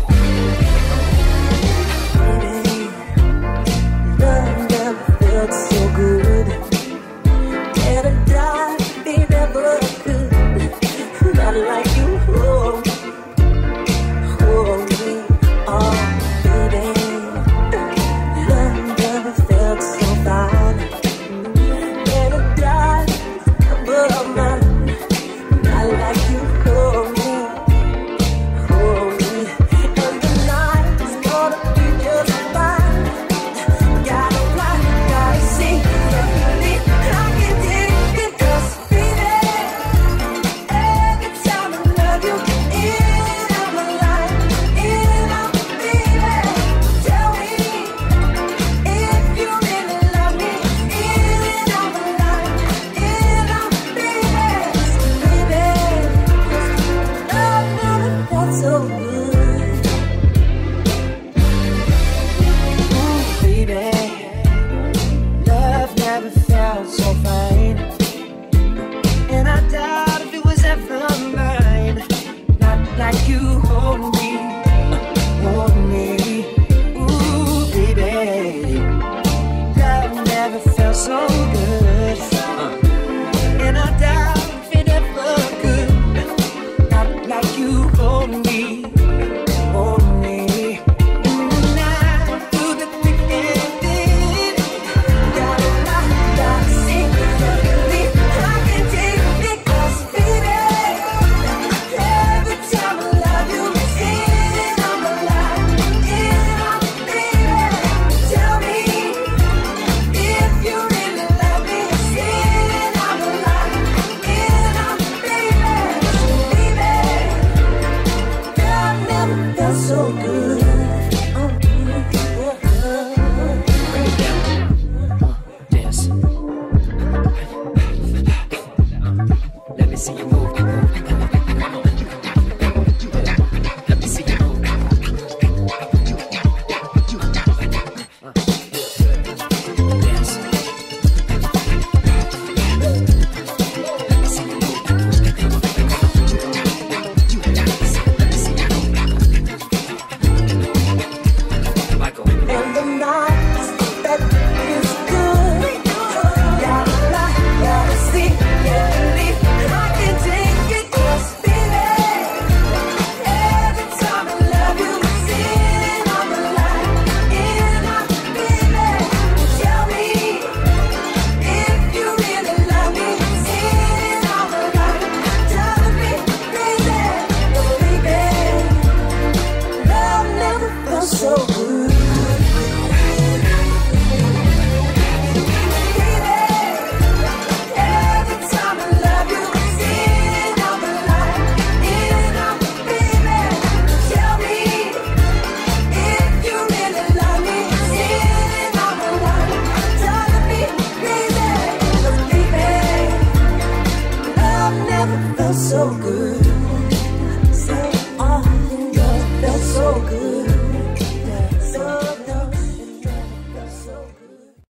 movimiento. So. See you move.